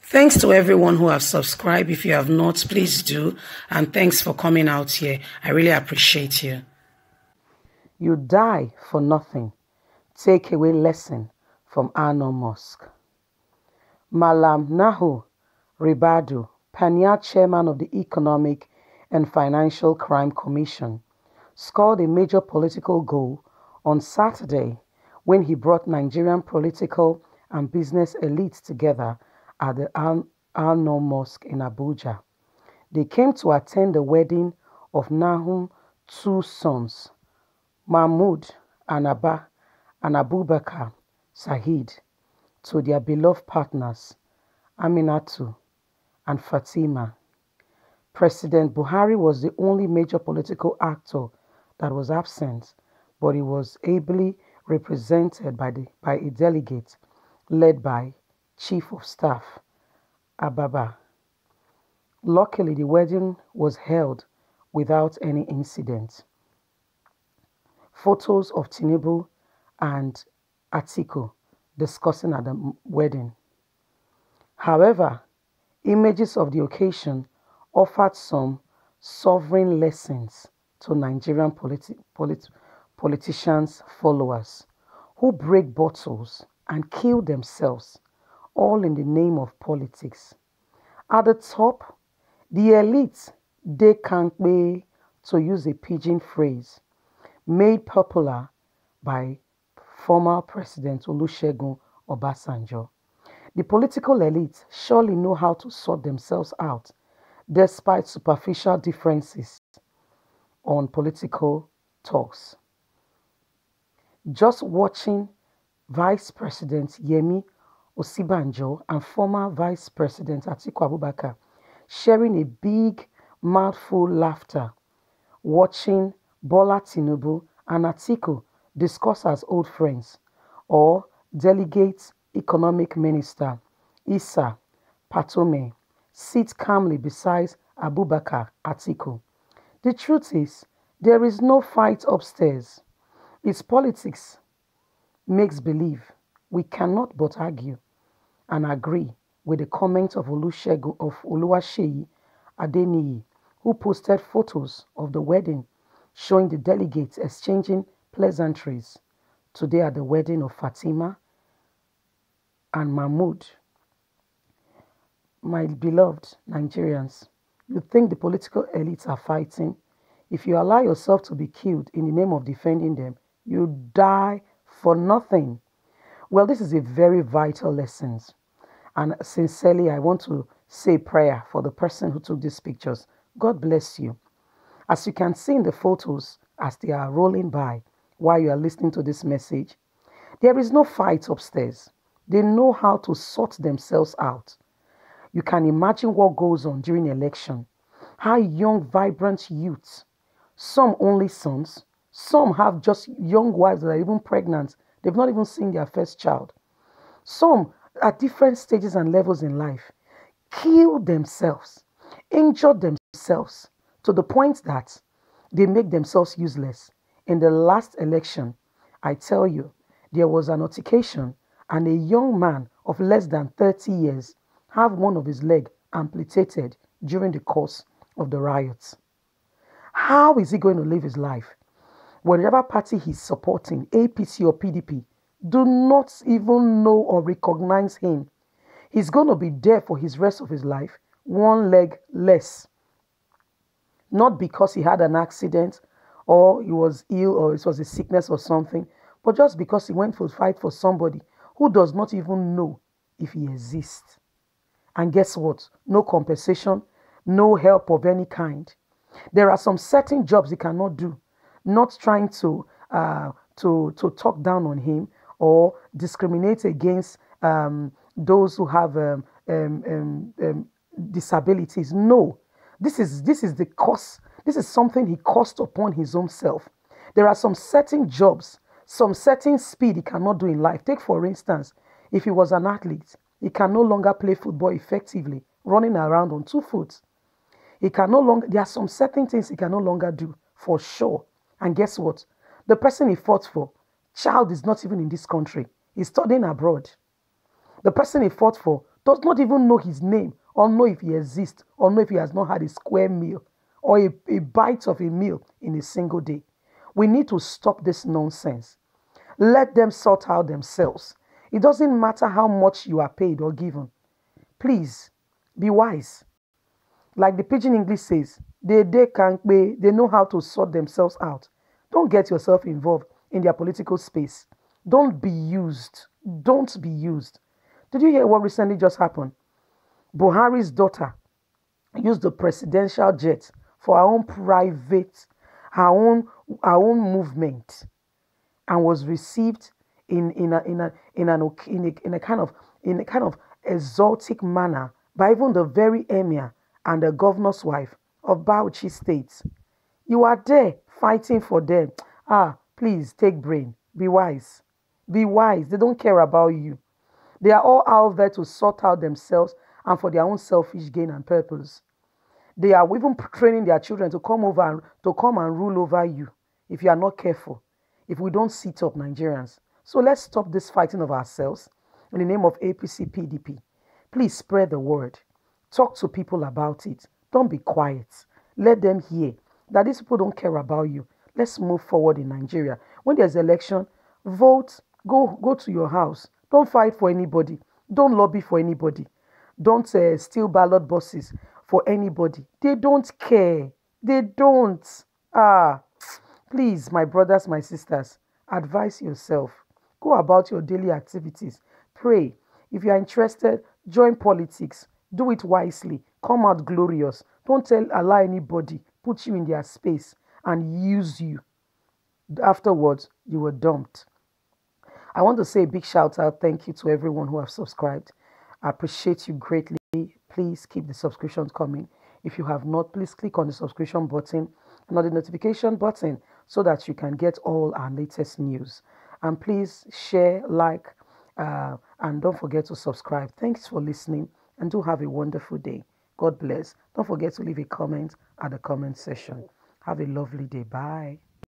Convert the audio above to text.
Thanks to everyone who have subscribed. If you have not, please do. And thanks for coming out here. I really appreciate you. You die for nothing. Take away lesson from Arno Musk. Malam Nuhu Ribadu, Pania chairman of the Economic and Financial Crime Commission, scored a major political goal on Saturday when he brought Nigerian political and business elites together at the Al Noor Mosque in Abuja. They came to attend the wedding of Nuhu's two sons, Mahmoud and, Abba, and Abubakar Saheed, to their beloved partners, Aminatu and Fatima. President Buhari was the only major political actor that was absent, but he was ably represented by, the, by a delegate led by Chief of Staff, Ababa. Luckily, the wedding was held without any incident. Photos of Tinubu and Atiku discussing at the wedding. However, images of the occasion offered some sovereign lessons to Nigerian politi polit politicians' followers who break bottles and kill themselves all in the name of politics. At the top, the elite, they can't be, to use a pidgin phrase, made popular by former President Olusegun Obasanjo. The political elite surely know how to sort themselves out despite superficial differences on political talks. Just watching Vice President Yemi Osinbajo and former Vice President Atiku Abubakar sharing a big mouthful laughter watching Bola Tinubu and Atiku discuss as old friends or Delegate Economic Minister Issa Pantami sit calmly beside Abubakar Atiku. The truth is, there is no fight upstairs. It's politics makes believe. We cannot but argue and agree with the comments of Olusegun of Oluwaseyi Adeniyi, who posted photos of the wedding showing the delegates exchanging pleasantries today at the wedding of Fatima and Mahmoud. My beloved Nigerians, you think the political elites are fighting? If you allow yourself to be killed in the name of defending them, you die for nothing. Well, this is a very vital lesson and sincerely, I want to say prayer for the person who took these pictures. God bless you. As you can see in the photos as they are rolling by while you are listening to this message, there is no fight upstairs. They know how to sort themselves out. You can imagine what goes on during election. How young, vibrant youths, some only sons, some have just young wives that are even pregnant. They've not even seen their first child. Some at different stages and levels in life kill themselves, injure themselves to the point that they make themselves useless. In the last election, I tell you, there was an altercation and a young man of less than 30 years have one of his leg amputated during the course of the riots. How is he going to live his life? Whatever party he's supporting, APC or PDP, do not even know or recognize him. He's going to be there for his rest of his life, one leg less. Not because he had an accident or he was ill or it was a sickness or something, but just because he went to fight for somebody who does not even know if he exists. And guess what? No compensation, no help of any kind. There are some certain jobs he cannot do. Not trying to uh, to to talk down on him, or discriminate against um, those who have um, um, um, um, disabilities. No, this is this is the cost. This is something he cost upon his own self. There are some certain jobs, some certain speed he cannot do in life. Take for instance, if he was an athlete, he can no longer play football effectively, running around on two feet. He can no longer. There are some certain things he can no longer do for sure. And guess what? The person he fought for, child is not even in this country. He's studying abroad. The person he fought for does not even know his name or know if he exists or know if he has not had a square meal or a, a bite of a meal in a single day. We need to stop this nonsense. Let them sort out themselves. It doesn't matter how much you are paid or given. Please be wise. Like the pidgin English says, they, they can pay, they know how to sort themselves out. Don't get yourself involved in their political space. Don't be used. Don't be used. Did you hear what recently just happened? Buhari's daughter used the presidential jet for her own private, her own, her own movement, and was received in in a in a in an in a, in a kind of in a kind of exotic manner by even the very emir and the governor's wife of Bauchi State. You are there fighting for them. Ah, please take brain. Be wise. Be wise. They don't care about you. They are all out there to sort out themselves and for their own selfish gain and purpose. They are even training their children to come over and to come and rule over you if you are not careful. If we don't sit up, Nigerians. So let's stop this fighting of ourselves in the name of APC PDP. Please spread the word. Talk to people about it. Don't be quiet. Let them hear that these people don't care about you. Let's move forward in Nigeria. When there's election, vote, go go to your house. Don't fight for anybody. Don't lobby for anybody. Don't uh, steal ballot boxes for anybody. They don't care. They don't. Ah, please, my brothers, my sisters, advise yourself. Go about your daily activities. Pray. If you are interested, join politics. Do it wisely. Come out glorious. Don't tell allow anybody put you in their space and use you. Afterwards, you were dumped. I want to say a big shout out, thank you to everyone who have subscribed. I appreciate you greatly. Please keep the subscriptions coming. If you have not, please click on the subscription button and on the notification button so that you can get all our latest news. And please share, like, uh, and don't forget to subscribe. Thanks for listening and do have a wonderful day. God bless. Don't forget to leave a comment at the comment section. Have a lovely day. Bye.